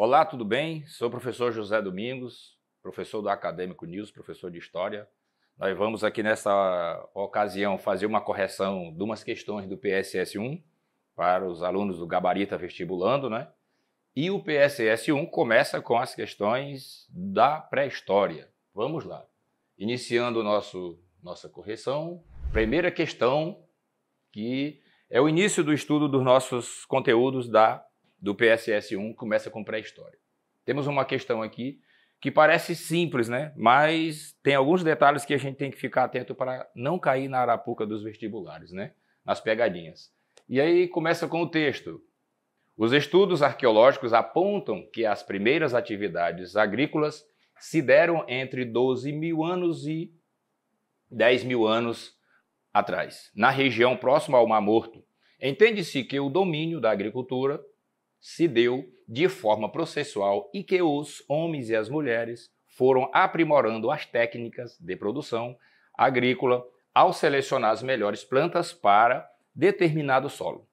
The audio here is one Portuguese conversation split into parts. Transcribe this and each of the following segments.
Olá, tudo bem? Sou o professor José Domingos, professor do Acadêmico News, professor de História. Nós vamos aqui nessa ocasião fazer uma correção de umas questões do PSS1 para os alunos do Gabarita Vestibulando, né? E o PSS1 começa com as questões da pré-história. Vamos lá. Iniciando nosso, nossa correção, primeira questão, que é o início do estudo dos nossos conteúdos da do PSS1 começa com pré-história. Temos uma questão aqui que parece simples, né? Mas tem alguns detalhes que a gente tem que ficar atento para não cair na arapuca dos vestibulares, né? Nas pegadinhas. E aí começa com o texto. Os estudos arqueológicos apontam que as primeiras atividades agrícolas se deram entre 12 mil anos e 10 mil anos atrás, na região próxima ao Mar Morto. Entende-se que o domínio da agricultura se deu de forma processual e que os homens e as mulheres foram aprimorando as técnicas de produção agrícola ao selecionar as melhores plantas para determinado solo.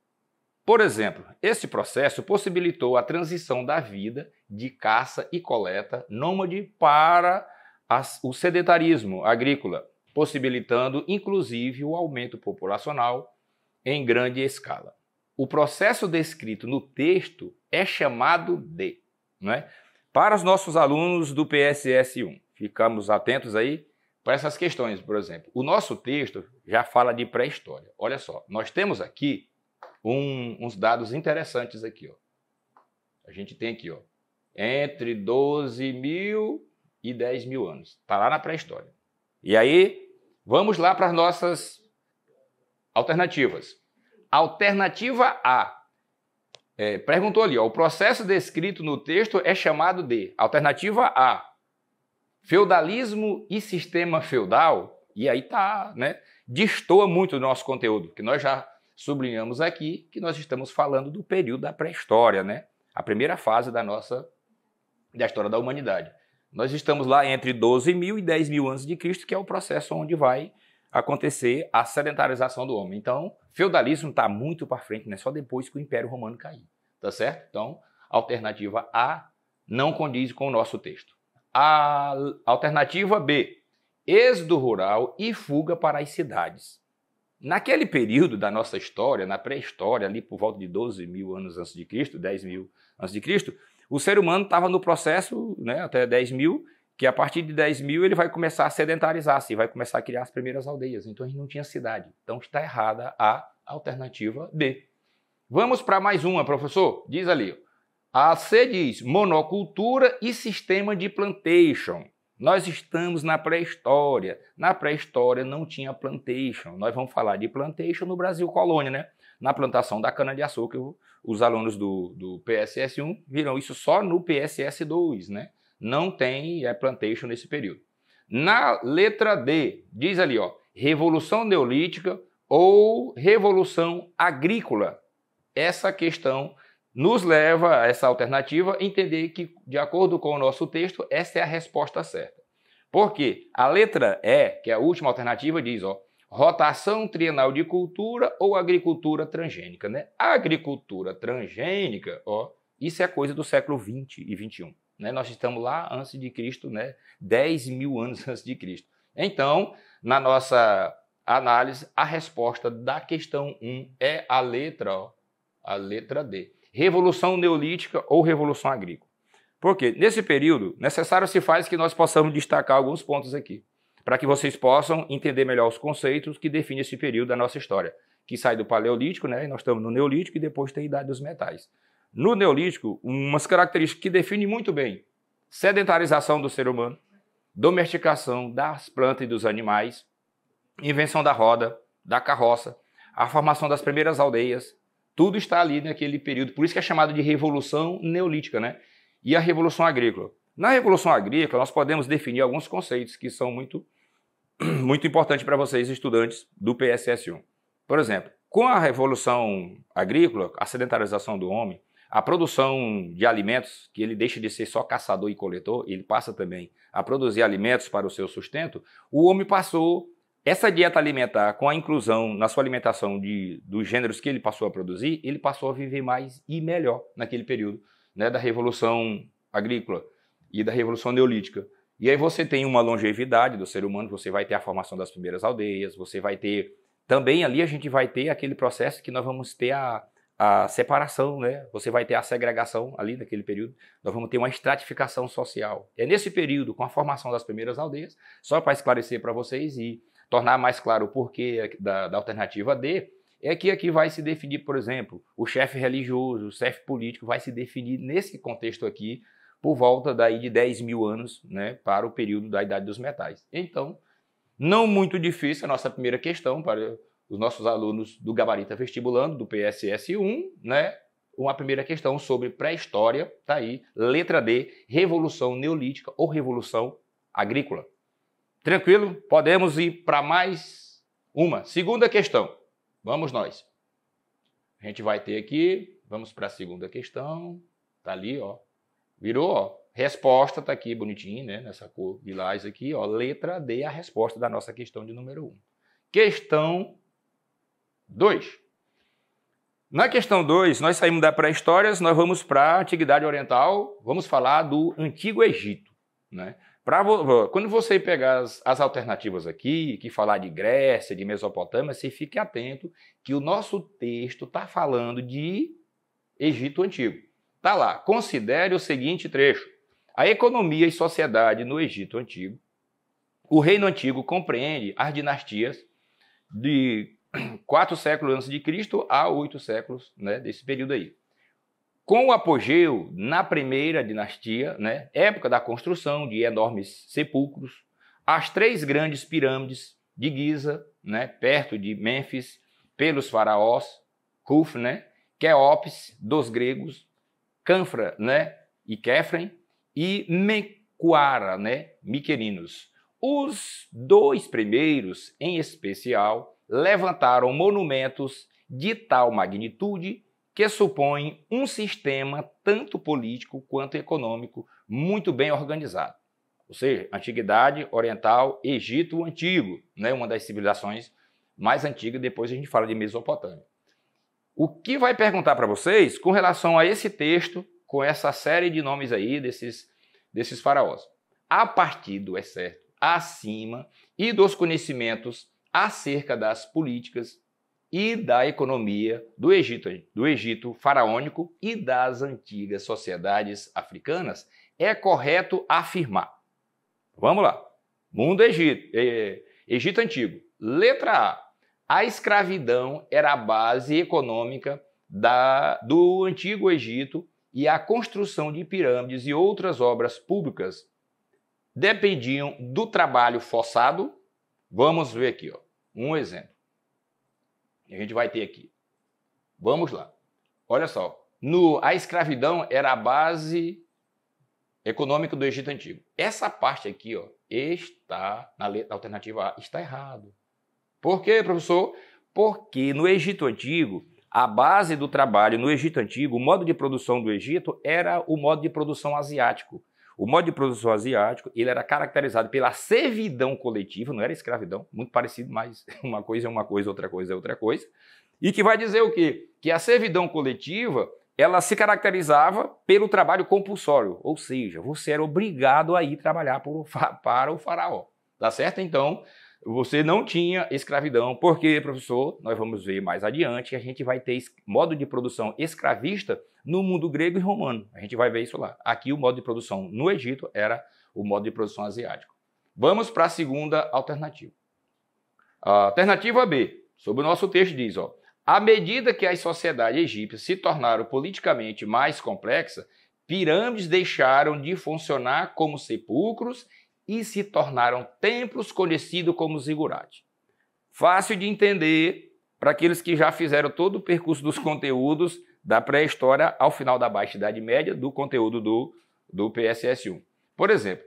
Por exemplo, esse processo possibilitou a transição da vida de caça e coleta nômade para as, o sedentarismo agrícola, possibilitando inclusive o aumento populacional em grande escala o processo descrito no texto é chamado de. Não é? Para os nossos alunos do PSS1, ficamos atentos aí para essas questões, por exemplo. O nosso texto já fala de pré-história. Olha só, nós temos aqui um, uns dados interessantes aqui. Ó. A gente tem aqui, ó, entre 12 mil e 10 mil anos. Está lá na pré-história. E aí, vamos lá para as nossas alternativas. Alternativa A. É, perguntou ali, ó, o processo descrito no texto é chamado de alternativa A. Feudalismo e sistema feudal. E aí tá, né? Destoa muito do nosso conteúdo, que nós já sublinhamos aqui que nós estamos falando do período da pré-história, né? A primeira fase da nossa da história da humanidade. Nós estamos lá entre 12 mil e 10 mil anos de Cristo, que é o processo onde vai acontecer a sedentarização do homem. Então, feudalismo está muito para frente, né? só depois que o Império Romano cair. Tá certo? Então, alternativa A não condiz com o nosso texto. A alternativa B, êxodo rural e fuga para as cidades. Naquele período da nossa história, na pré-história, ali por volta de 12 mil anos antes de Cristo, 10 mil antes de Cristo, o ser humano estava no processo, né, até 10 mil, que a partir de 10 mil ele vai começar a sedentarizar-se, vai começar a criar as primeiras aldeias. Então a gente não tinha cidade. Então está errada a alternativa B. Vamos para mais uma, professor. Diz ali. A C diz monocultura e sistema de plantation. Nós estamos na pré-história. Na pré-história não tinha plantation. Nós vamos falar de plantation no Brasil colônia, né? Na plantação da cana-de-açúcar, os alunos do, do PSS1 viram isso só no PSS2, né? Não tem é, plantation nesse período. Na letra D, diz ali, ó, Revolução Neolítica ou Revolução Agrícola. Essa questão nos leva a essa alternativa entender que, de acordo com o nosso texto, essa é a resposta certa. Porque a letra E, que é a última alternativa, diz, ó, rotação trienal de cultura ou agricultura transgênica, né? Agricultura transgênica, ó, isso é coisa do século 20 e 21. Né? Nós estamos lá antes de Cristo, né? 10 mil anos antes de Cristo. Então, na nossa análise, a resposta da questão 1 é a letra, ó, a letra D. Revolução Neolítica ou Revolução Agrícola. Porque nesse período, necessário se faz que nós possamos destacar alguns pontos aqui, para que vocês possam entender melhor os conceitos que definem esse período da nossa história, que sai do Paleolítico, né? Nós estamos no Neolítico e depois tem a Idade dos Metais. No Neolítico, umas características que definem muito bem sedentarização do ser humano, domesticação das plantas e dos animais, invenção da roda, da carroça, a formação das primeiras aldeias, tudo está ali naquele período. Por isso que é chamado de Revolução Neolítica, né? E a Revolução Agrícola. Na Revolução Agrícola, nós podemos definir alguns conceitos que são muito, muito importantes para vocês, estudantes do PSS1. Por exemplo, com a Revolução Agrícola, a sedentarização do homem, a produção de alimentos, que ele deixa de ser só caçador e coletor, ele passa também a produzir alimentos para o seu sustento, o homem passou essa dieta alimentar, com a inclusão na sua alimentação de, dos gêneros que ele passou a produzir, ele passou a viver mais e melhor naquele período né, da Revolução Agrícola e da Revolução Neolítica. E aí você tem uma longevidade do ser humano, você vai ter a formação das primeiras aldeias, você vai ter também ali a gente vai ter aquele processo que nós vamos ter a, a separação, né? Você vai ter a segregação ali naquele período. Nós vamos ter uma estratificação social. É nesse período, com a formação das primeiras aldeias, só para esclarecer para vocês e tornar mais claro o porquê da, da alternativa D, é que aqui vai se definir, por exemplo, o chefe religioso, o chefe político vai se definir nesse contexto aqui por volta daí de 10 mil anos né, para o período da Idade dos Metais. Então, não muito difícil a nossa primeira questão para os nossos alunos do Gabarita Vestibulando, do PSS 1, né? Uma primeira questão sobre pré-história, tá aí, letra D, Revolução Neolítica ou Revolução Agrícola. Tranquilo? Podemos ir para mais uma. Segunda questão. Vamos nós. A gente vai ter aqui, vamos para a segunda questão. Tá ali, ó. Virou, ó. Resposta tá aqui bonitinho, né? Nessa cor lilás aqui, ó. Letra D, a resposta da nossa questão de número 1. Um. Questão 2. Na questão 2, nós saímos da pré-história, nós vamos para a Antiguidade Oriental, vamos falar do Antigo Egito. Né? Quando você pegar as, as, alternativas aqui, que falar de Grécia, de Mesopotâmia, você fique atento que o nosso texto está falando de Egito Antigo. Está lá, considere o seguinte trecho. A economia e sociedade no Egito Antigo. O reino antigo compreende as dinastias de quatro séculos antes de Cristo a oito séculos né, desse período aí. Com o apogeu na primeira dinastia, né, época da construção de enormes sepulcros, as três grandes pirâmides de Giza, né, perto de Mênfis, pelos faraós, Kuf, né, Queops dos gregos, Canfra, né, e Kefren, e Mequara, né, Miquerinos. Os dois primeiros, em especial, levantaram monumentos de tal magnitude que supõem um sistema tanto político quanto econômico muito bem organizado. Ou seja, Antiguidade Oriental, Egito Antigo, né, uma das civilizações mais antigas, depois a gente fala de Mesopotâmia. O que vai perguntar para vocês com relação a esse texto, com essa série de nomes aí desses, desses faraós? A partir do excerto acima e dos conhecimentos acerca das políticas e da economia do Egito, do Egito faraônico e das antigas sociedades africanas, é correto afirmar. Vamos lá. Mundo Egito, é, Egito Antigo. Letra A. A escravidão era a base econômica da, do Antigo Egito e a construção de pirâmides e outras obras públicas dependiam do trabalho forçado. Vamos ver aqui, ó. Um exemplo. A gente vai ter aqui. Vamos lá. Olha só. No, a escravidão era a base econômica do Egito Antigo. Essa parte aqui, ó, está na letra alternativa A, está errado. Por quê, professor? Porque no Egito Antigo, a base do trabalho no Egito Antigo, o modo de produção do Egito era o modo de produção asiático. O modo de produção asiático ele era caracterizado pela servidão coletiva, não era escravidão, muito parecido, mas uma coisa é uma coisa, outra coisa é outra coisa. E que vai dizer o quê? Que a servidão coletiva ela se caracterizava pelo trabalho compulsório, ou seja, você era obrigado a ir trabalhar para o faraó. Tá certo? Então, você não tinha escravidão, porque, professor, nós vamos ver mais adiante que a gente vai ter modo de produção escravista no mundo grego e romano. A gente vai ver isso lá. Aqui o modo de produção no Egito era o modo de produção asiático. Vamos para a segunda alternativa. A alternativa B, sobre o nosso texto diz, ó, à medida que as sociedades egípcias se tornaram politicamente mais complexas, pirâmides deixaram de funcionar como sepulcros e se tornaram templos conhecidos como zigurate. Fácil de entender para aqueles que já fizeram todo o percurso dos conteúdos da pré-história ao final da Baixa Idade Média do conteúdo do, do PSS1. Por exemplo,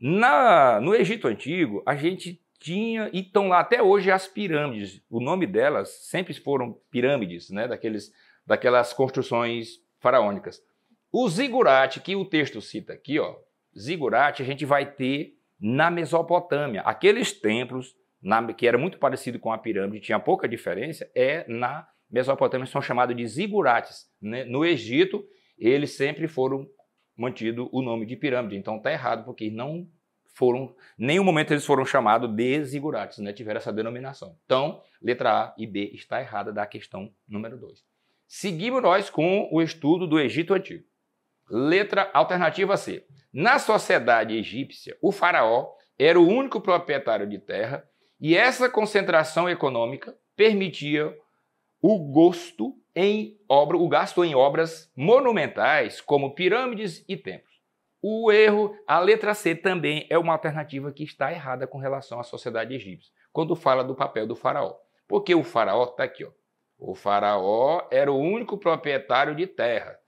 na, no Egito Antigo, a gente tinha, e estão lá até hoje as pirâmides. O nome delas sempre foram pirâmides, né, daqueles, daquelas construções faraônicas. O zigurate, que o texto cita aqui, ó, zigurate a gente vai ter na Mesopotâmia. Aqueles templos, na, que era muito parecido com a pirâmide, tinha pouca diferença, é na Mesopotâmia são chamados de zigurates. Né? No Egito, eles sempre foram mantido o nome de pirâmide. Então está errado, porque não foram, nenhum momento eles foram chamados de zigurates, né? tiveram essa denominação. Então, letra A e B está errada da questão número 2. Seguimos nós com o estudo do Egito Antigo. Letra alternativa C. Na sociedade egípcia, o faraó era o único proprietário de terra e essa concentração econômica permitia o gosto em obra, o gasto em obras monumentais como pirâmides e templos. O erro, a letra C também é uma alternativa que está errada com relação à sociedade egípcia, quando fala do papel do faraó. Porque o faraó está aqui, ó. O faraó era o único proprietário de terra.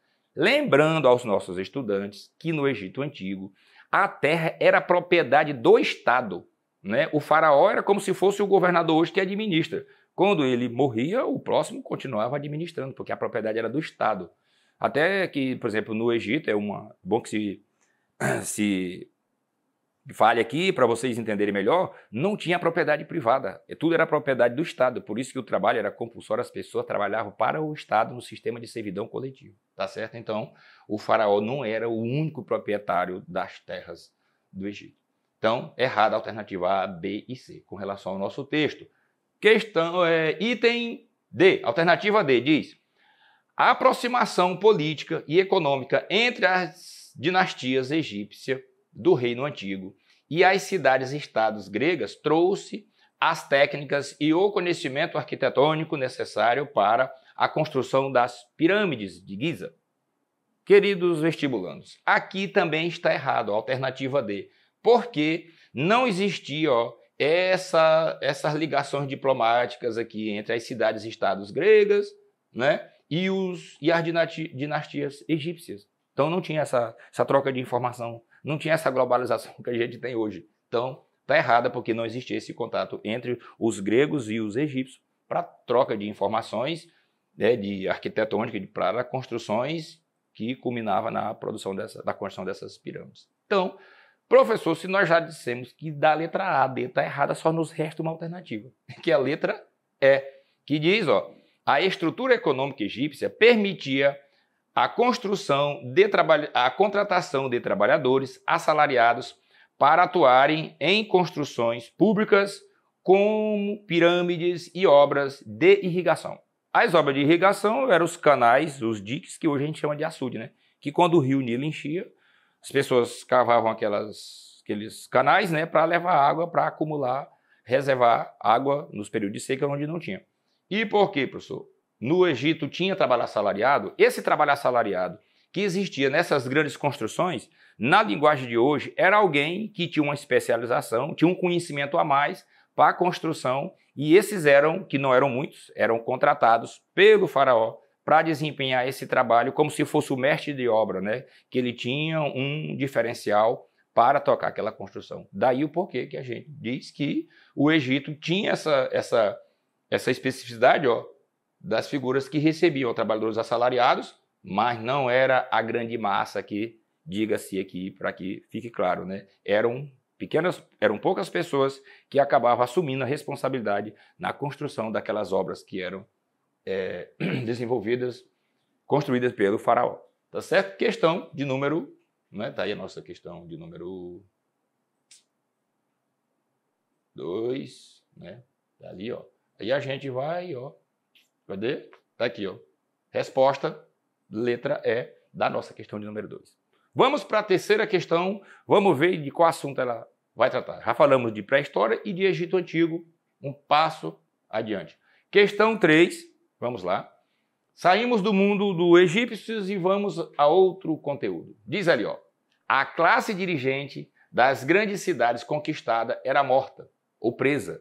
Lembrando aos nossos estudantes que no Egito Antigo a terra era propriedade do Estado. Né? O faraó era como se fosse o governador hoje que administra. Quando ele morria, o próximo continuava administrando, porque a propriedade era do Estado. Até que, por exemplo, no Egito, é uma bom que se, se fale aqui para vocês entenderem melhor, não tinha propriedade privada, tudo era propriedade do Estado, por isso que o trabalho era compulsório, as pessoas trabalhavam para o Estado no sistema de servidão coletivo, tá certo? Então, o faraó não era o único proprietário das terras do Egito. Então, errada a alternativa A, B e C com relação ao nosso texto. Questão, é, item D, alternativa D, diz: a aproximação política e econômica entre as dinastias egípcia do Reino Antigo e as cidades-estados gregas trouxe as técnicas e o conhecimento arquitetônico necessário para a construção das pirâmides de Giza. Queridos vestibulandos, aqui também está errado a alternativa D, porque não existia ó, essa, essas ligações diplomáticas aqui entre as cidades e estados gregas né, e, os, e as dinastias egípcias. Então não tinha essa, essa troca de informação, não tinha essa globalização que a gente tem hoje. Então está errada porque não existia esse contato entre os gregos e os egípcios para troca de informações né, de arquitetônica para construções que culminava na produção dessa, da construção dessas pirâmides. Então, Professor, se nós já dissemos que da letra A D está errada, só nos resta uma alternativa, que é a letra E, que diz, ó, a estrutura econômica egípcia permitia a construção de a contratação de trabalhadores assalariados para atuarem em construções públicas como pirâmides e obras de irrigação. As obras de irrigação eram os canais, os diques, que hoje a gente chama de açude, né? Que quando o rio Nilo enchia, as pessoas cavavam aquelas, aqueles canais né, para levar água, para acumular, reservar água nos períodos de seca onde não tinha. E por quê, professor? No Egito tinha trabalho assalariado. Esse trabalho assalariado que existia nessas grandes construções, na linguagem de hoje, era alguém que tinha uma especialização, tinha um conhecimento a mais para a construção, e esses eram, que não eram muitos, eram contratados pelo faraó para desempenhar esse trabalho como se fosse o mestre de obra, né? Que ele tinha um diferencial para tocar aquela construção. Daí o porquê que a gente diz que o Egito tinha essa, essa, essa especificidade ó, das figuras que recebiam trabalhadores assalariados, mas não era a grande massa que, diga-se aqui, para que fique claro, né? Eram pequenas, eram poucas pessoas que acabavam assumindo a responsabilidade na construção daquelas obras que eram é, desenvolvidas, construídas pelo faraó. Tá certo? Questão de número, né? Tá aí a nossa questão de número 2, né? Tá ali, ó. Aí a gente vai, ó. Cadê? Tá aqui, ó. Resposta, letra E da nossa questão de número 2. Vamos para a terceira questão. Vamos ver de qual assunto ela vai tratar. Já falamos de pré-história e de Egito Antigo. Um passo adiante. Questão 3 Vamos lá. Saímos do mundo do egípcios e vamos a outro conteúdo. Diz ali, ó. A classe dirigente das grandes cidades conquistada era morta ou presa.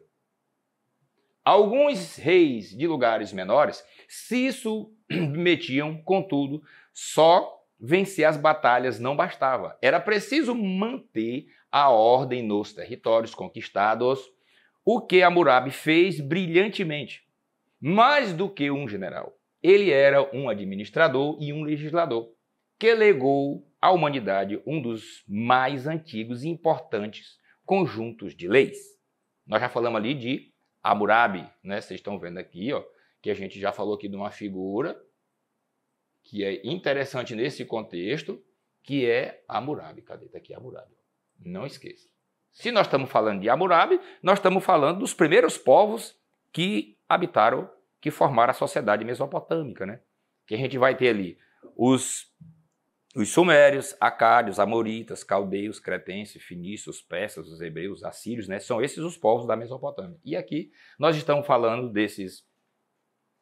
Alguns reis de lugares menores se submetiam, contudo, só vencer as batalhas não bastava. Era preciso manter a ordem nos territórios conquistados, o que Hammurabi fez brilhantemente mais do que um general. Ele era um administrador e um legislador que legou à humanidade um dos mais antigos e importantes conjuntos de leis. Nós já falamos ali de Hammurabi, né? Vocês estão vendo aqui, ó, que a gente já falou aqui de uma figura que é interessante nesse contexto, que é Hammurabi. Cadê? Está aqui Hammurabi. Não esqueça. Se nós estamos falando de Hammurabi, nós estamos falando dos primeiros povos que habitaram, que formaram a sociedade mesopotâmica, né? Que a gente vai ter ali os, os sumérios, acádios, amoritas, caldeus, cretenses, fenícios, persas, os hebreus, assírios, né? São esses os povos da Mesopotâmia. E aqui nós estamos falando desses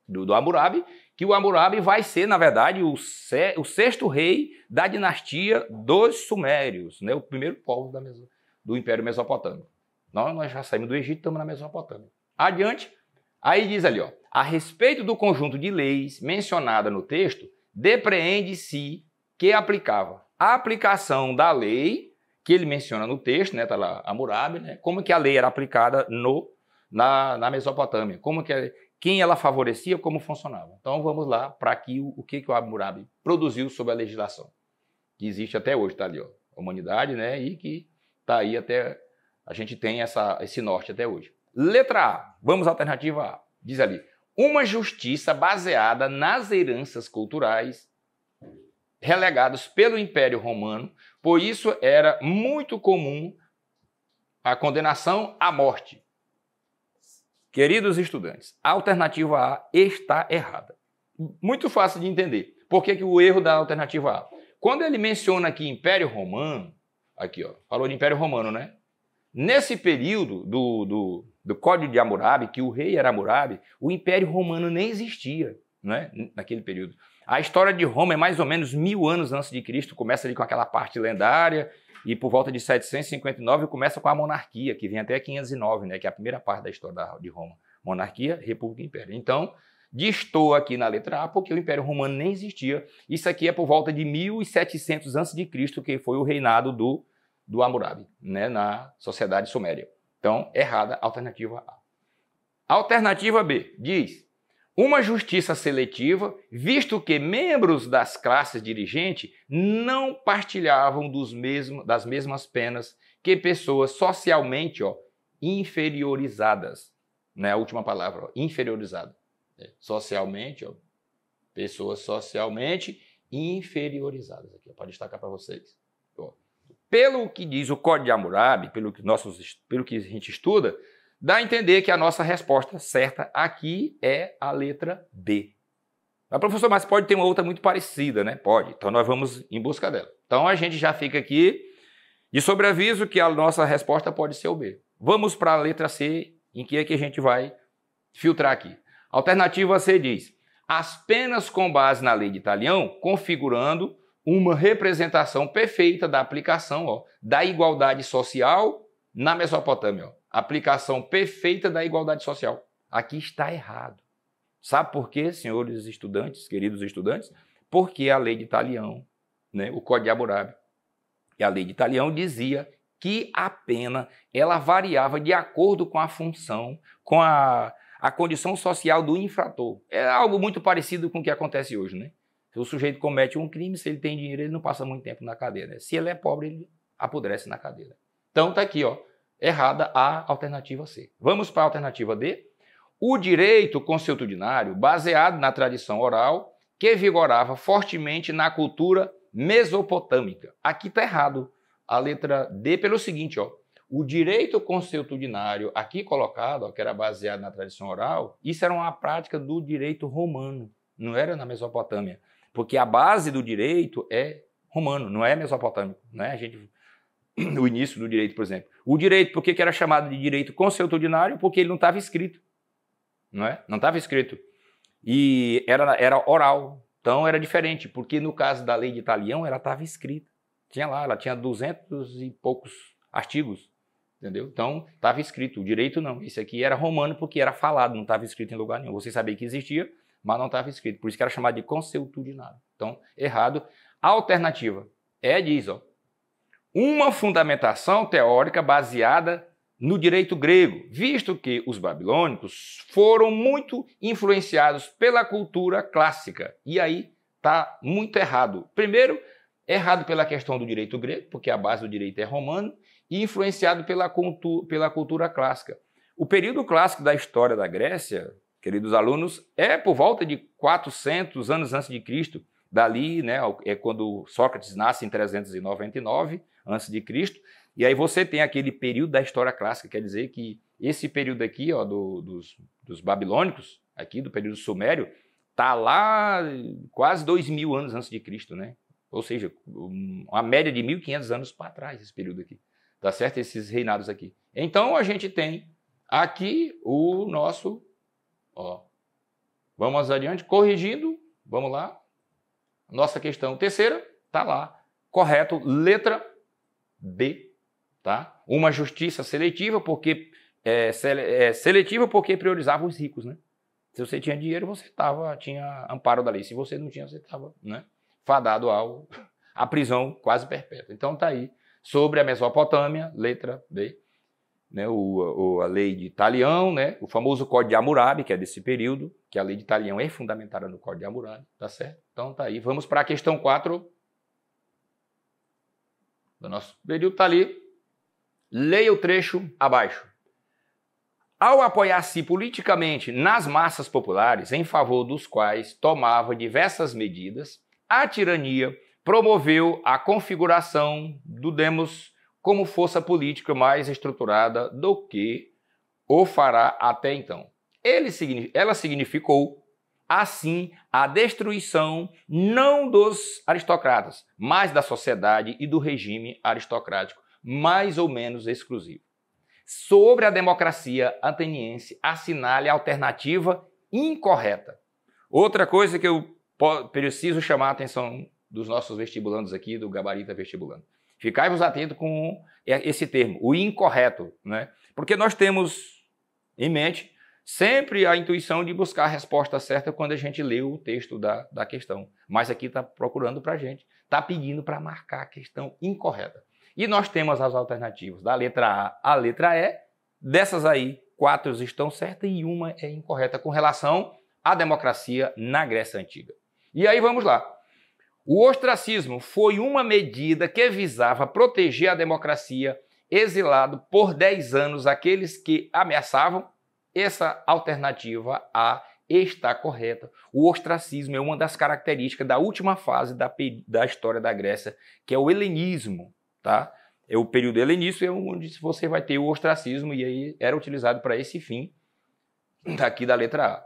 do, do Hammurabi, que o Hammurabi vai ser, na verdade, o, se, o sexto rei da dinastia dos Sumérios, né? O primeiro povo da Mesopotâmia do Império Mesopotâmico. Nós, nós já saímos do Egito, estamos na Mesopotâmia. Adiante, aí diz ali, ó, a respeito do conjunto de leis mencionada no texto, depreende-se que aplicava a aplicação da lei que ele menciona no texto, né, tá lá Hammurabi, né, como que a lei era aplicada no na, na Mesopotâmia, como que quem ela favorecia, como funcionava. Então vamos lá para aqui o, o, que que o Hammurabi produziu sobre a legislação que existe até hoje, tá ali, ó, a humanidade, né, e que Está aí até. A gente tem essa, esse norte até hoje. Letra A. Vamos à alternativa A. Diz ali: uma justiça baseada nas heranças culturais relegados pelo Império Romano, por isso era muito comum a condenação à morte. Queridos estudantes, a alternativa A está errada. Muito fácil de entender. Por que, que o erro da alternativa A? Quando ele menciona aqui Império Romano, Aqui, ó, falou de Império Romano, né? Nesse período do, do, do Código de Hammurabi, que o rei era Hammurabi, o Império Romano nem existia, né? Naquele período. A história de Roma é mais ou menos mil anos antes de Cristo, começa ali com aquela parte lendária, e por volta de 759 começa com a monarquia, que vem até 509, né? Que é a primeira parte da história de Roma. Monarquia, República e Império. Então, Distou aqui na letra A porque o Império Romano nem existia. Isso aqui é por volta de 1700 a.C., que foi o reinado do, do Hammurabi, né, na sociedade suméria. Então, errada, alternativa A. Alternativa B diz: uma justiça seletiva, visto que membros das classes dirigentes não partilhavam dos mesmos, das mesmas penas que pessoas socialmente ó, inferiorizadas. Né, a última palavra, ó, inferiorizada. É, socialmente, ó, pessoas socialmente inferiorizadas. Aqui, pode destacar para vocês. Ó, pelo que diz o Código de Hammurabi, pelo que, nossos, pelo que a gente estuda, dá a entender que a nossa resposta certa aqui é a letra B. Mas, professor, mas pode ter uma outra muito parecida, né? Pode. Então nós vamos em busca dela. Então a gente já fica aqui de sobreaviso que a nossa resposta pode ser o B. Vamos para a letra C, em que é que a gente vai filtrar aqui. Alternativa C diz: as penas com base na lei de Italião, configurando uma representação perfeita da aplicação ó, da igualdade social na Mesopotâmia. Ó. Aplicação perfeita da igualdade social. Aqui está errado. Sabe por quê, senhores estudantes, queridos estudantes? Porque a lei de Italião, né, o Código de Hammurabi, e a lei de Italião dizia que a pena ela variava de acordo com a função, com a a condição social do infrator. É algo muito parecido com o que acontece hoje, né? Se o sujeito comete um crime, se ele tem dinheiro, ele não passa muito tempo na cadeia. Né? Se ele é pobre, ele apodrece na cadeia. Então tá aqui, ó, errada a alternativa C. Vamos para a alternativa D. O direito consuetudinário, baseado na tradição oral, que vigorava fortemente na cultura mesopotâmica. Aqui está errado a letra D pelo seguinte, ó. O direito consuetudinário aqui colocado, ó, que era baseado na tradição oral, isso era uma prática do direito romano, não era na Mesopotâmia, porque a base do direito é romano, não é mesopotâmico, né? A gente o início do direito, por exemplo. O direito, por que, era chamado de direito consuetudinário? Porque ele não estava escrito, não é? Não estava escrito. E era, era oral, então era diferente, porque no caso da lei de Italião, ela estava escrita. Tinha lá, ela tinha duzentos e poucos artigos. Entendeu? Então, estava escrito. O direito não. Isso aqui era romano porque era falado, não estava escrito em lugar nenhum. Você sabia que existia, mas não estava escrito. Por isso que era chamado de consuetudinário. Então, errado. A alternativa é, diz, ó, uma fundamentação teórica baseada no direito grego, visto que os babilônicos foram muito influenciados pela cultura clássica. E aí está muito errado. Primeiro, errado pela questão do direito grego, porque a base do direito é romano, e influenciado pela, cultu pela cultura clássica. O período clássico da história da Grécia, queridos alunos, é por volta de 400 anos antes de Cristo, Dali, né, é quando Sócrates nasce em 399 a.C., e aí você tem aquele período da história clássica, quer dizer que esse período aqui, ó, do, dos, dos babilônicos, aqui do período sumério, tá lá quase dois mil anos antes de Cristo, né? Ou seja, uma média de 1.500 anos para trás esse período aqui, tá certo? Esses reinados aqui. Então a gente tem aqui o nosso, ó, vamos adiante, corrigindo, vamos lá, nossa questão terceira, tá lá, correto, letra B, tá? Uma justiça seletiva porque é, é, seletiva porque priorizava os ricos, né? Se você tinha dinheiro, você tava, tinha amparo da lei. Se você não tinha, você estava né, fadado ao, à prisão quase perpétua. Então tá aí. Sobre a Mesopotâmia, letra B, né, o, o, a lei de Talião, né, o famoso Código de Hammurabi, que é desse período, que a lei de Talião é fundamentada no Código de Hammurabi, tá certo? Então tá aí. Vamos para a questão 4 do nosso período, tá ali. Leia o trecho abaixo. Ao apoiar-se politicamente nas massas populares, em favor dos quais tomava diversas medidas, a tirania promoveu a configuração do demos como força política mais estruturada do que o fará até então. Ele, ela significou, assim, a destruição não dos aristocratas, mas da sociedade e do regime aristocrático, mais ou menos exclusivo sobre a democracia ateniense assinale a alternativa incorreta. Outra coisa que eu preciso chamar a atenção dos nossos vestibulandos aqui, do Gabarita Vestibulando. Ficai-vos atentos com esse termo, o incorreto, né? Porque nós temos em mente sempre a intuição de buscar a resposta certa quando a gente lê o texto da, da questão. Mas aqui está procurando para a gente, está pedindo para marcar a questão incorreta. E nós temos as alternativas da letra A à letra E. Dessas aí, quatro estão certas e uma é incorreta com relação à democracia na Grécia Antiga. E aí vamos lá. O ostracismo foi uma medida que visava proteger a democracia, exilado por 10 anos aqueles que ameaçavam. Essa alternativa A está correta. O ostracismo é uma das características da última fase da, da história da Grécia, que é o helenismo tá? É o período helenístico é onde você vai ter o ostracismo e aí era utilizado para esse fim daqui da letra A.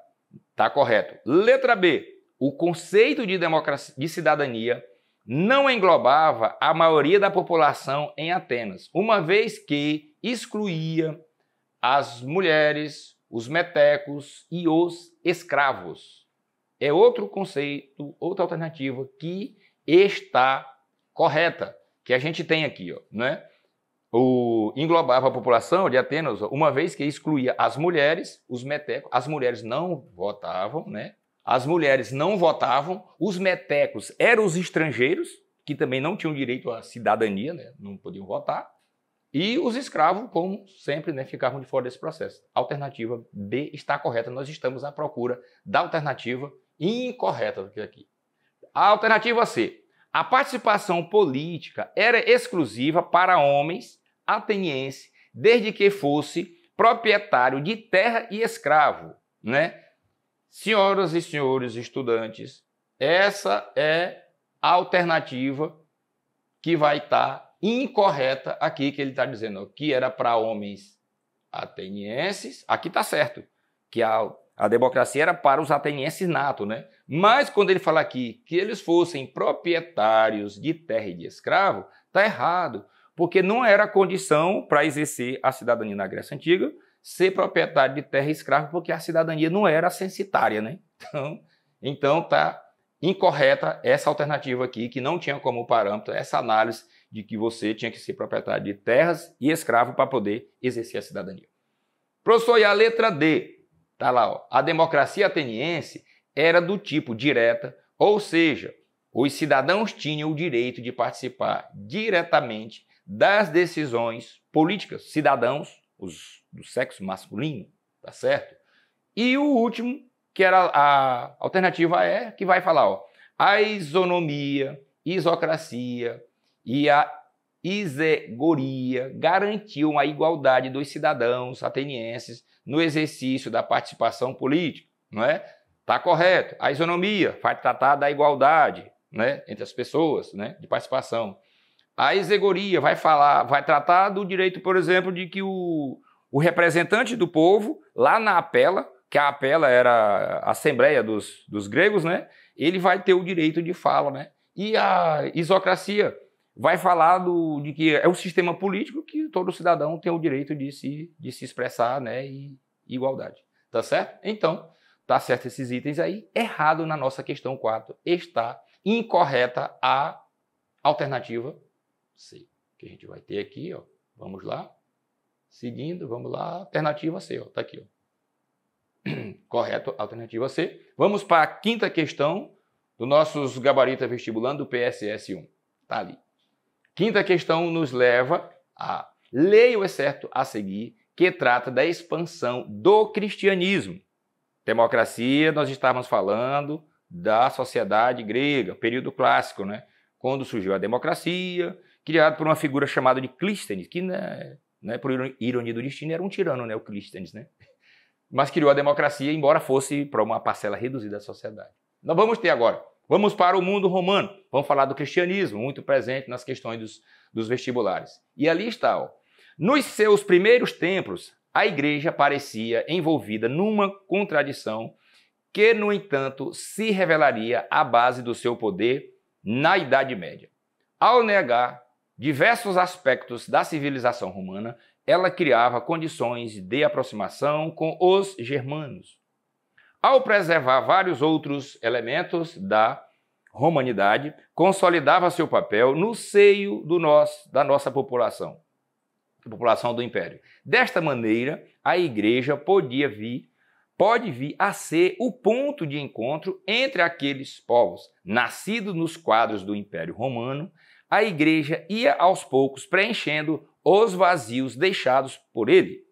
Tá correto. Letra B. O conceito de democracia, de cidadania não englobava a maioria da população em Atenas, uma vez que excluía as mulheres, os metecos e os escravos. É outro conceito, outra alternativa que está correta que a gente tem aqui, ó, né? O, englobava a população de Atenas, uma vez que excluía as mulheres, os metecos, as mulheres não votavam, né? As mulheres não votavam, os metecos eram os estrangeiros, que também não tinham direito à cidadania, né? não podiam votar, e os escravos, como sempre, né, ficavam de fora desse processo. Alternativa B está correta, nós estamos à procura da alternativa incorreta aqui. A alternativa C, a participação política era exclusiva para homens atenienses, desde que fosse proprietário de terra e escravo, né? Senhoras e senhores estudantes, essa é a alternativa que vai estar tá incorreta aqui, que ele está dizendo que era para homens atenienses. Aqui está certo, que a a democracia era para os atenienses nato, né? Mas quando ele fala aqui que eles fossem proprietários de terra e de escravo, está errado, porque não era condição para exercer a cidadania na Grécia Antiga ser proprietário de terra escravo, porque a cidadania não era censitária, né? Então, então tá incorreta essa alternativa aqui, que não tinha como parâmetro essa análise de que você tinha que ser proprietário de terras e escravo para poder exercer a cidadania. Professor, e a letra D? Tá lá, ó. A democracia ateniense era do tipo direta, ou seja, os cidadãos tinham o direito de participar diretamente das decisões políticas, cidadãos, os do sexo masculino, tá certo? E o último, que era a alternativa é que vai falar, ó, a isonomia, isocracia e a isegoria garantiam a igualdade dos cidadãos atenienses no exercício da participação política, não é? Está correto. A isonomia vai tratar da igualdade né, entre as pessoas, né, de participação. A exegoria vai falar, vai tratar do direito, por exemplo, de que o, o representante do povo, lá na Apela, que a Apela era a Assembleia dos, dos gregos, né, ele vai ter o direito de fala. Né? E a isocracia vai falar do, de que é o sistema político que todo cidadão tem o direito de se, de se expressar né, e igualdade. Tá certo? Então, tá certo esses itens aí. Errado na nossa questão 4. Está incorreta a alternativa C. Que a gente vai ter aqui, ó. Vamos lá. Seguindo, vamos lá. Alternativa C, ó. Tá aqui, ó. Correto, alternativa C. Vamos para a quinta questão do nossos gabarita vestibulando do PSS 1. Tá ali. Quinta questão nos leva a leia o excerto a seguir que trata da expansão do cristianismo. Democracia, nós estávamos falando da sociedade grega, período clássico, né? Quando surgiu a democracia, criado por uma figura chamada de Clístenes, que, né, né, por ironia do destino, era um tirano, né, o Clístenes, né? Mas criou a democracia, embora fosse para uma parcela reduzida da sociedade. Nós vamos ter agora, vamos para o mundo romano, vamos falar do cristianismo, muito presente nas questões dos, dos vestibulares. E ali está, ó, nos seus primeiros tempos, a igreja parecia envolvida numa contradição que, no entanto, se revelaria à base do seu poder na Idade Média. Ao negar diversos aspectos da civilização romana, ela criava condições de aproximação com os germanos. Ao preservar vários outros elementos da romanidade, consolidava seu papel no seio do nosso, da nossa população população do império. Desta maneira, a igreja podia vir, pode vir a ser o ponto de encontro entre aqueles povos nascidos nos quadros do Império Romano. A igreja ia aos poucos preenchendo os vazios deixados por ele.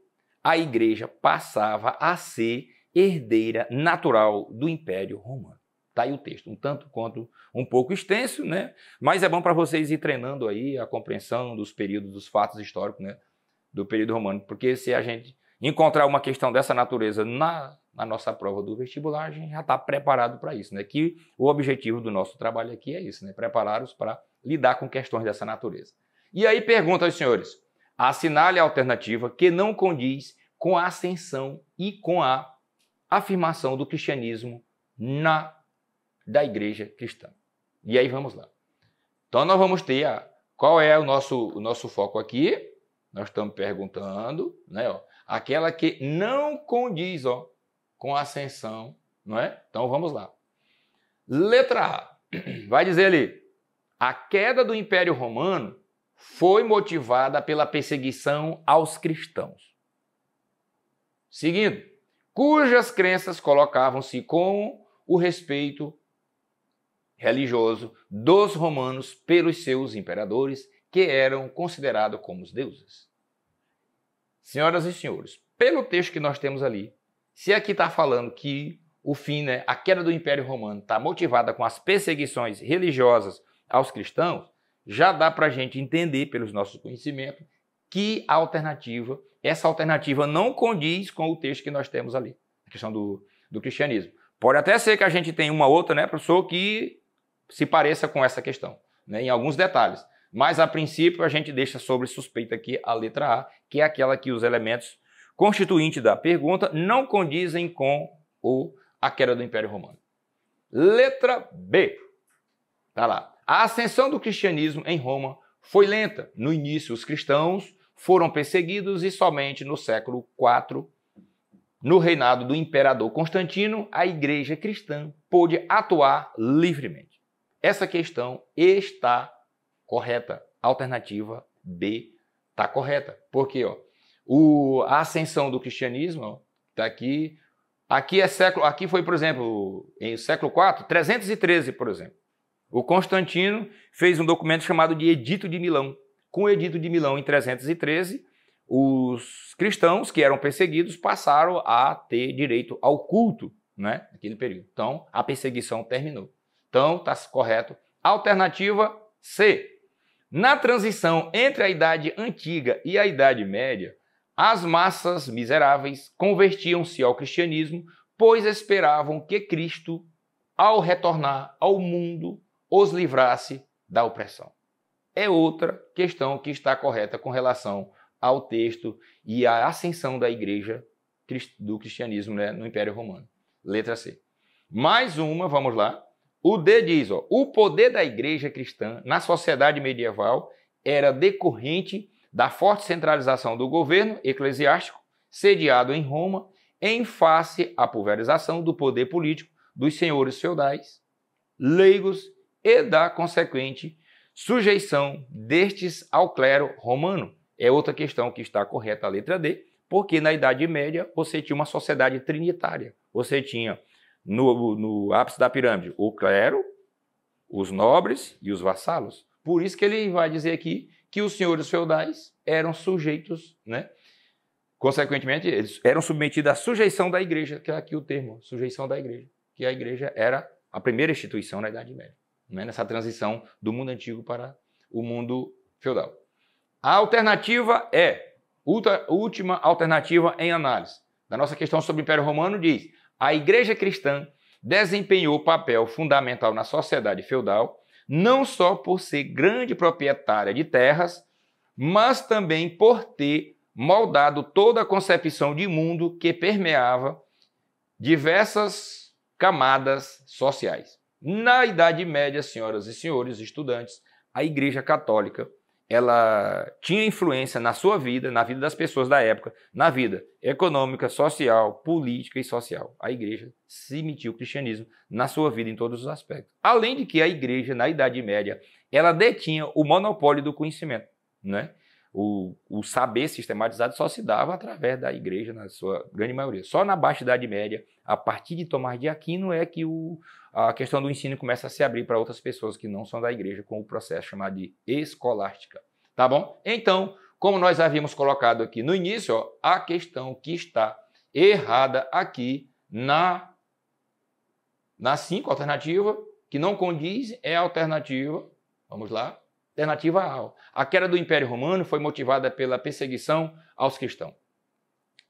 A igreja passava a ser herdeira natural do Império Romano. Está aí o texto, um tanto quanto um pouco extenso, né? Mas é bom para vocês ir treinando aí a compreensão dos períodos, dos fatos históricos, né? Do período romano, porque se a gente encontrar uma questão dessa natureza na, na nossa prova do vestibular, a gente já está preparado para isso, né? Que o objetivo do nosso trabalho aqui é isso, né? Preparar-os para lidar com questões dessa natureza. E aí pergunta aos senhores: assinale a alternativa que não condiz com a ascensão e com a afirmação do cristianismo na da igreja cristã. E aí vamos lá. Então nós vamos ter a, qual é o nosso, o nosso foco aqui? Nós estamos perguntando, né? Ó, aquela que não condiz ó, com a ascensão, não é? Então vamos lá. Letra A. Vai dizer ali: a queda do Império Romano foi motivada pela perseguição aos cristãos. Seguindo, cujas crenças colocavam-se com o respeito religioso dos romanos pelos seus imperadores, que eram considerados como os deuses. Senhoras e senhores, pelo texto que nós temos ali, se aqui está falando que o fim, né, a queda do Império Romano está motivada com as perseguições religiosas aos cristãos, já dá para a gente entender, pelos nossos conhecimentos, que a alternativa, essa alternativa não condiz com o texto que nós temos ali, a questão do, do cristianismo. Pode até ser que a gente tenha uma outra, né, professor, que se pareça com essa questão, né, em alguns detalhes. Mas, a princípio, a gente deixa sobre suspeita aqui a letra A, que é aquela que os elementos constituintes da pergunta não condizem com o, a queda do Império Romano. Letra B. Tá lá. A ascensão do cristianismo em Roma foi lenta. No início, os cristãos foram perseguidos e somente no século IV, no reinado do imperador Constantino, a igreja cristã pôde atuar livremente. Essa questão está correta. Alternativa B está correta. Por quê? Ó? O, a ascensão do cristianismo está aqui. Aqui é século. Aqui foi, por exemplo, em século IV, 313, por exemplo. O Constantino fez um documento chamado de Edito de Milão. Com o Edito de Milão, em 313, os cristãos que eram perseguidos passaram a ter direito ao culto, né, naquele período. Então, a perseguição terminou. Então, está correto. Alternativa C. Na transição entre a Idade Antiga e a Idade Média, as massas miseráveis convertiam-se ao cristianismo pois esperavam que Cristo, ao retornar ao mundo, os livrasse da opressão. É outra questão que está correta com relação ao texto e à ascensão da igreja do cristianismo né, no Império Romano. Letra C. Mais uma, vamos lá. O D diz: ó, o poder da igreja cristã na sociedade medieval era decorrente da forte centralização do governo eclesiástico, sediado em Roma, em face à pulverização do poder político dos senhores feudais, leigos e da consequente sujeição destes ao clero romano. É outra questão que está correta a letra D, porque na Idade Média você tinha uma sociedade trinitária. Você tinha no, no ápice da pirâmide o clero, os nobres e os vassalos. Por isso que ele vai dizer aqui que os senhores feudais eram sujeitos, né? Consequentemente, eles eram submetidos à sujeição da igreja, que é aqui o termo, sujeição da igreja, que a igreja era a primeira instituição na Idade Média, né? nessa transição do mundo antigo para o mundo feudal. A alternativa é, última alternativa em análise, da nossa questão sobre o Império Romano diz, a igreja cristã desempenhou papel fundamental na sociedade feudal, não só por ser grande proprietária de terras, mas também por ter moldado toda a concepção de mundo que permeava diversas camadas sociais. Na Idade Média, senhoras e senhores estudantes, a Igreja Católica ela tinha influência na sua vida, na vida das pessoas da época, na vida econômica, social, política e social. A igreja se emitiu o cristianismo na sua vida em todos os aspectos. Além de que a igreja, na Idade Média, ela detinha o monopólio do conhecimento. Né? O, o saber sistematizado só se dava através da igreja, na sua grande maioria. Só na Baixa Idade Média, a partir de Tomás de Aquino, é que o, a questão do ensino começa a se abrir para outras pessoas que não são da igreja, com o processo chamado de escolástica. Tá bom? Então, como nós havíamos colocado aqui no início, ó, a questão que está errada aqui na, na 5, alternativa, que não condiz, é a alternativa, vamos lá, alternativa A. A queda do Império Romano foi motivada pela perseguição aos cristãos.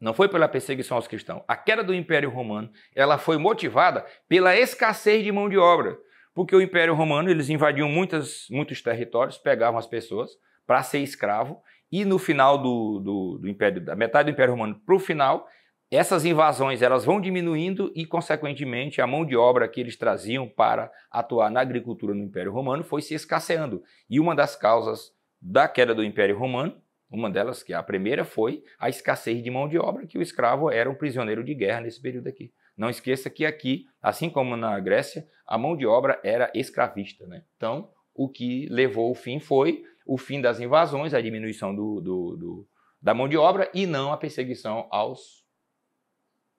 Não foi pela perseguição aos cristãos. A queda do Império Romano, ela foi motivada pela escassez de mão de obra, porque o Império Romano eles invadiam muitas, muitos territórios, pegavam as pessoas para ser escravo e no final do, do, do Império, da metade do Império Romano para o final, essas invasões elas vão diminuindo e, consequentemente, a mão de obra que eles traziam para atuar na agricultura no Império Romano foi se escasseando. E uma das causas da queda do Império Romano uma delas, que a primeira foi a escassez de mão de obra, que o escravo era um prisioneiro de guerra nesse período aqui. Não esqueça que aqui, assim como na Grécia, a mão de obra era escravista. Né? Então, o que levou o fim foi o fim das invasões, a diminuição do, do, do, da mão de obra e não a perseguição aos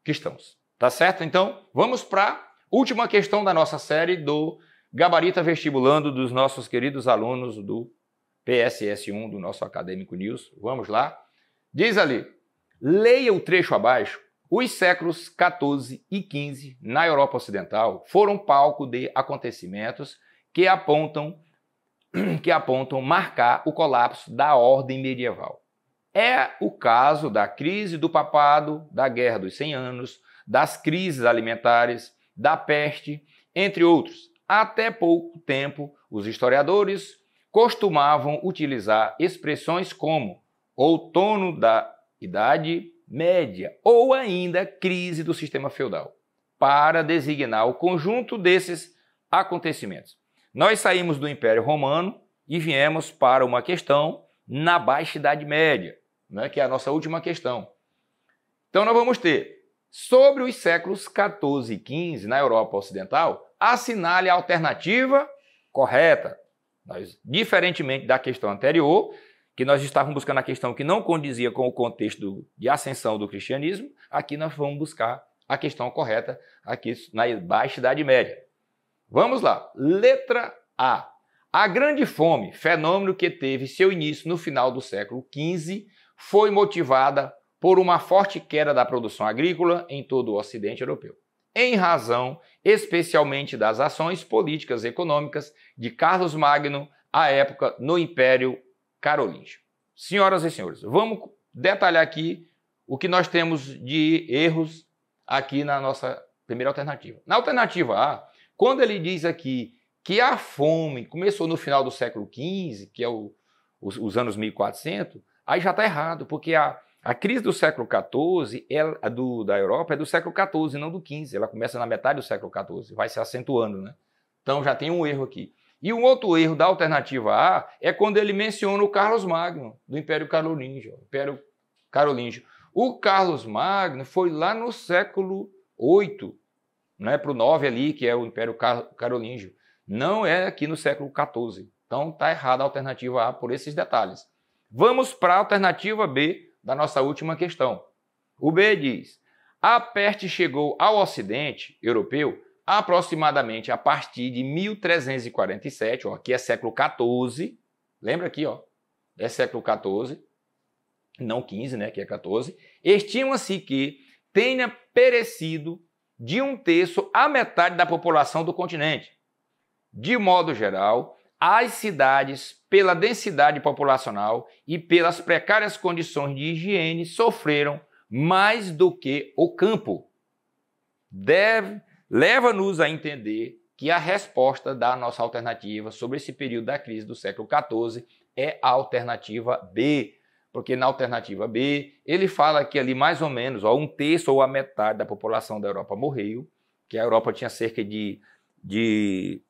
cristãos. Tá certo? Então, vamos para a última questão da nossa série do Gabarita Vestibulando dos nossos queridos alunos do PSS1 do nosso Acadêmico News. Vamos lá? Diz ali: leia o trecho abaixo. Os séculos 14 e 15 na Europa Ocidental foram palco de acontecimentos que apontam que apontam marcar o colapso da ordem medieval. É o caso da crise do papado, da Guerra dos 100 Anos, das crises alimentares, da peste, entre outros. Até pouco tempo, os historiadores costumavam utilizar expressões como outono da Idade Média ou ainda crise do sistema feudal para designar o conjunto desses acontecimentos. Nós saímos do Império Romano e viemos para uma questão na Baixa Idade Média, né, que é a nossa última questão. Então, nós vamos ter sobre os séculos 14 e 15 na Europa Ocidental, assinale a alternativa correta. Nós, diferentemente da questão anterior, que nós estávamos buscando a questão que não condizia com o contexto de ascensão do cristianismo, aqui nós vamos buscar a questão correta aqui na Baixa Idade Média. Vamos lá. Letra A. A grande fome, fenômeno que teve seu início no final do século XV, foi motivada por uma forte queda da produção agrícola em todo o Ocidente europeu em razão especialmente das ações políticas e econômicas de Carlos Magno à época no Império Carolíngio. Senhoras e senhores, vamos detalhar aqui o que nós temos de erros aqui na nossa primeira alternativa. Na alternativa A, quando ele diz aqui que a fome começou no final do século XV, que é o, os, os anos 1400, aí já está errado, porque a, a crise do século XIV, ela, do, da Europa, é do século XIV, não do XV. Ela começa na metade do século XIV, vai se acentuando, né? Então já tem um erro aqui. E um outro erro da alternativa A é quando ele menciona o Carlos Magno, do Império Carolíngio. Império Carolíngio. O Carlos Magno foi lá no século VIII, né, para o 9 ali, que é o Império Carolíngio. Não é aqui no século XIV. Então está errada a alternativa A por esses detalhes. Vamos para a alternativa B da nossa última questão. O B diz: a peste chegou ao Ocidente europeu aproximadamente a partir de 1347, ó, aqui é século XIV, lembra aqui, ó, é século XIV, não 15, né, que é 14, estima-se que tenha perecido de um terço a metade da população do continente. De modo geral, as cidades, pela densidade populacional e pelas precárias condições de higiene, sofreram mais do que o campo. Leva-nos a entender que a resposta da nossa alternativa sobre esse período da crise do século XIV é a alternativa B. Porque na alternativa B, ele fala que ali mais ou menos ó, um terço ou a metade da população da Europa morreu, que a Europa tinha cerca de, de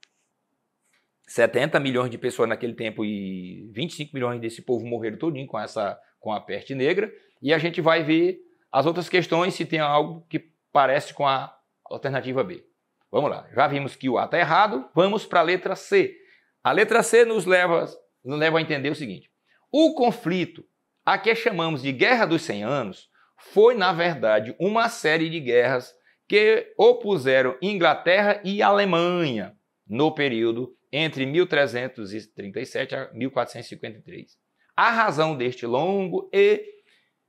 70 milhões de pessoas naquele tempo e 25 milhões desse povo morreram todinho com essa com a peste negra. E a gente vai ver as outras questões se tem algo que parece com a alternativa B. Vamos lá, já vimos que o A está errado, vamos para a letra C. A letra C nos leva, nos leva a entender o seguinte: o conflito, a que chamamos de Guerra dos 100 Anos, foi, na verdade, uma série de guerras que opuseram Inglaterra e Alemanha no período entre 1337 a 1453. A razão deste longo e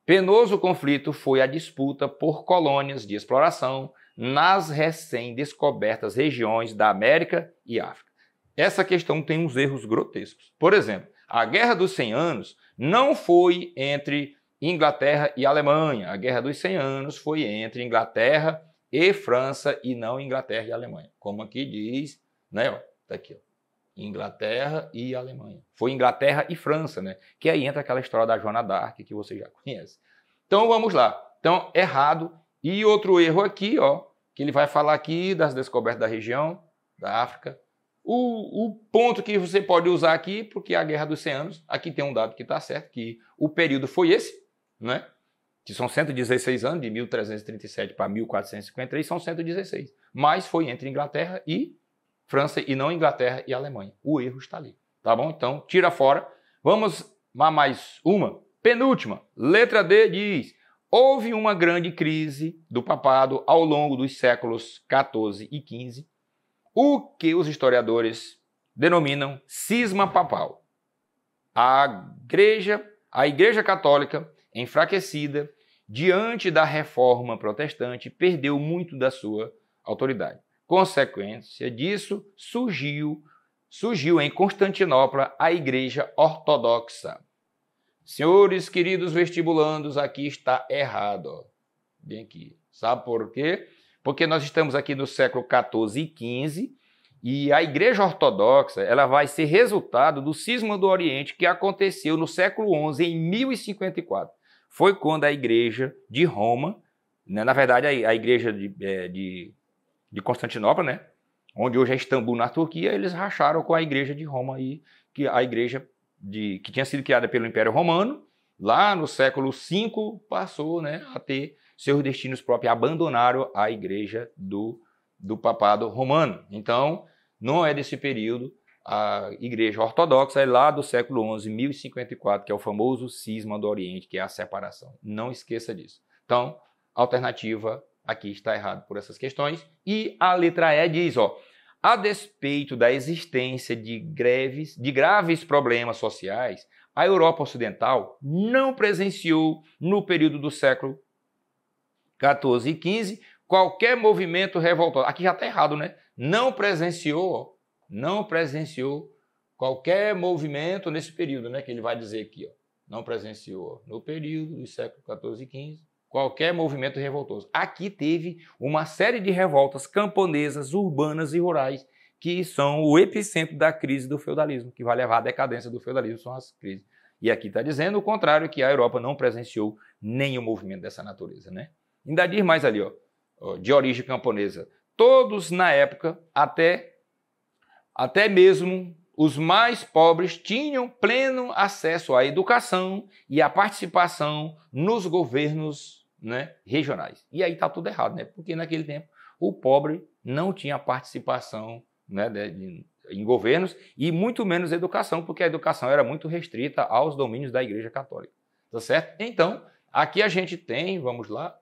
penoso conflito foi a disputa por colônias de exploração nas recém-descobertas regiões da América e África. Essa questão tem uns erros grotescos. Por exemplo, a Guerra dos 100 Anos não foi entre Inglaterra e Alemanha. A Guerra dos 100 Anos foi entre Inglaterra e França e não Inglaterra e Alemanha. Como aqui diz, né? Ó, tá aqui, ó. Inglaterra e Alemanha. Foi Inglaterra e França, né? Que aí entra aquela história da Joana d'Arc que você já conhece. Então vamos lá. Então, errado. E outro erro aqui, ó, que ele vai falar aqui das descobertas da região, da África. O, o ponto que você pode usar aqui, porque a Guerra dos 100 Anos, aqui tem um dado que está certo, que o período foi esse, né? que são 116 anos, de 1337 para 1453, são 116. Mas foi entre Inglaterra e França e não Inglaterra e Alemanha. O erro está ali. Tá bom? Então, tira fora. Vamos a mais uma. Penúltima. Letra D diz: Houve uma grande crise do papado ao longo dos séculos XIV e XV, o que os historiadores denominam cisma papal. A igreja, a igreja católica, enfraquecida diante da reforma protestante, perdeu muito da sua autoridade. Consequência disso, surgiu, surgiu em Constantinopla a igreja ortodoxa. Senhores queridos vestibulandos, aqui está errado. Bem aqui. Sabe por quê? Porque nós estamos aqui no século 14 e 15 e a Igreja Ortodoxa ela vai ser resultado do cisma do Oriente que aconteceu no século 11 em 1054. Foi quando a Igreja de Roma, né, na verdade a, a Igreja de, é, de, de Constantinopla, né, onde hoje é Istambul na Turquia, eles racharam com a Igreja de Roma e que a Igreja de, que tinha sido criada pelo Império Romano, lá no século V passou né, a ter seus destinos próprios, abandonaram a igreja do, do papado romano. Então, não é desse período, a igreja ortodoxa é lá do século XI, 1054, que é o famoso cisma do Oriente, que é a separação. Não esqueça disso. Então, alternativa aqui está errada por essas questões. E a letra E diz, ó, a despeito da existência de greves, de graves problemas sociais, a Europa Ocidental não presenciou, no período do século 14 e 15, qualquer movimento revoltoso. Aqui já está errado, né? Não presenciou, não presenciou qualquer movimento nesse período, né? Que ele vai dizer aqui, ó. Não presenciou no período do século 14 e 15 qualquer movimento revoltoso. Aqui teve uma série de revoltas camponesas, urbanas e rurais que são o epicentro da crise do feudalismo, que vai levar à decadência do feudalismo, são as crises. E aqui está dizendo o contrário, que a Europa não presenciou nenhum movimento dessa natureza. Né? Ainda diz mais ali, ó, de origem camponesa. Todos na época, até, até mesmo os mais pobres tinham pleno acesso à educação e à participação nos governos né, regionais. E aí está tudo errado, né? porque naquele tempo o pobre não tinha participação né, de, de, em governos e muito menos educação, porque a educação era muito restrita aos domínios da Igreja Católica. Tá certo? Então, aqui a gente tem, vamos lá,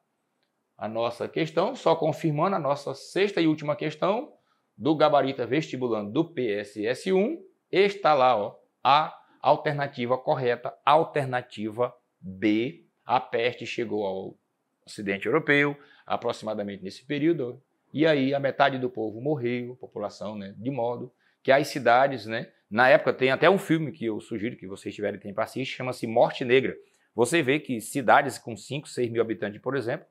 a nossa questão, só confirmando a nossa sexta e última questão do gabarito vestibulando do PSS1, está lá, ó, a alternativa correta, alternativa B. A peste chegou ao Ocidente Europeu, aproximadamente nesse período, e aí a metade do povo morreu, população, né, de modo que as cidades, né, na época tem até um filme que eu sugiro que vocês tiverem tempo assistir, chama-se Morte Negra. Você vê que cidades com 5, 6 mil habitantes, por exemplo,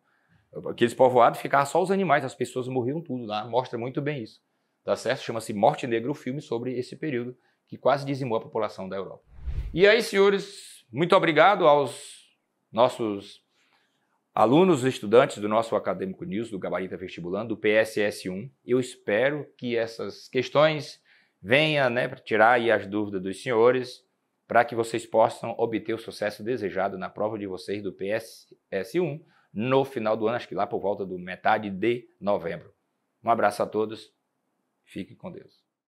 aqueles povoados ficavam só os animais, as pessoas morriam tudo lá, mostra muito bem isso. Tá certo? Chama-se Morte Negra, o filme sobre esse período que quase dizimou a população da Europa. E aí, senhores, muito obrigado aos nossos alunos e estudantes do nosso Acadêmico News, do Gabarita Vestibulando, do PSS1. Eu espero que essas questões venham né, para tirar as dúvidas dos senhores, para que vocês possam obter o sucesso desejado na prova de vocês do PSS1 no final do ano, acho que lá por volta do metade de novembro. Um abraço a todos, fique com Deus.